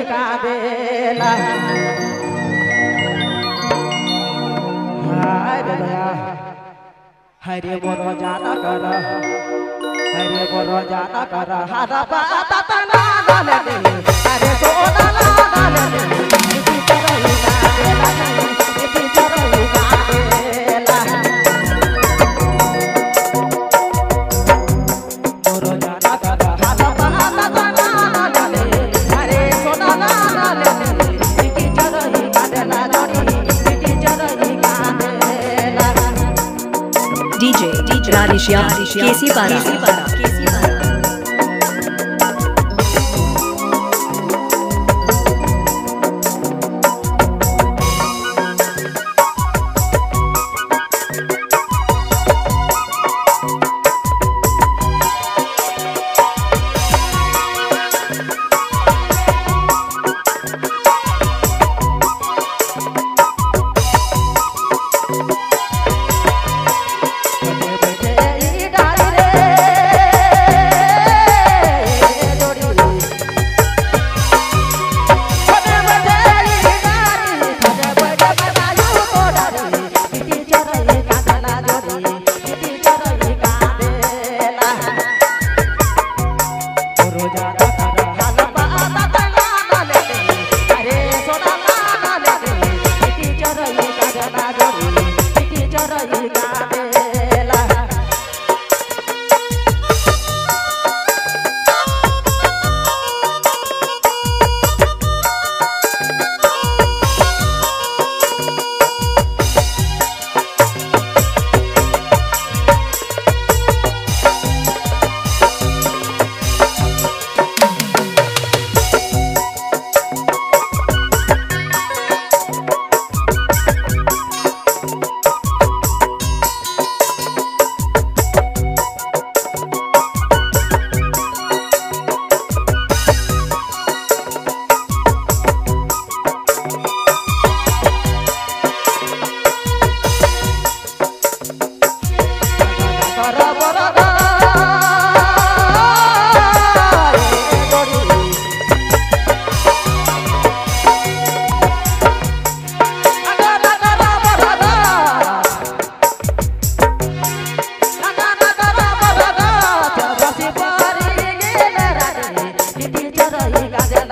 कादेला हाय भैया। हरे बोलो जाना कर। हरे बोलो जाना कर। हरा पाता तना डाल दे। हरे बोला डाल दे। इसी तरह ही डीजे डीजे राधेश्याम केसी पारा। হরাইলা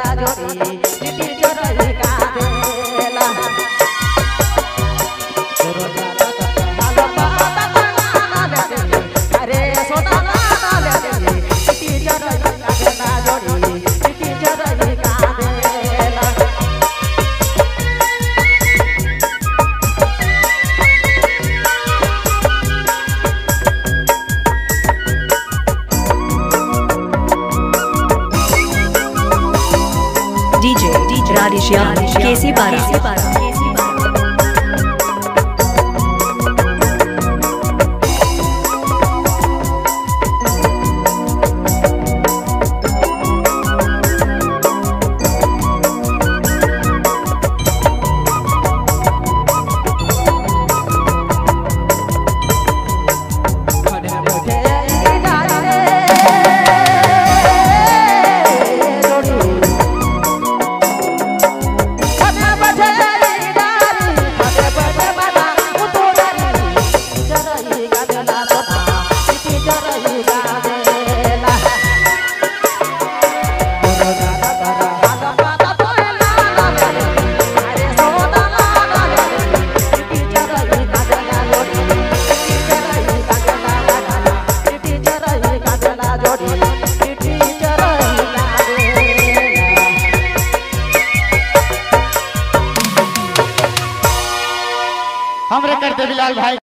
I la gloria. राधेश्याम केसी पारा। हमरे करते बिलाल भाई।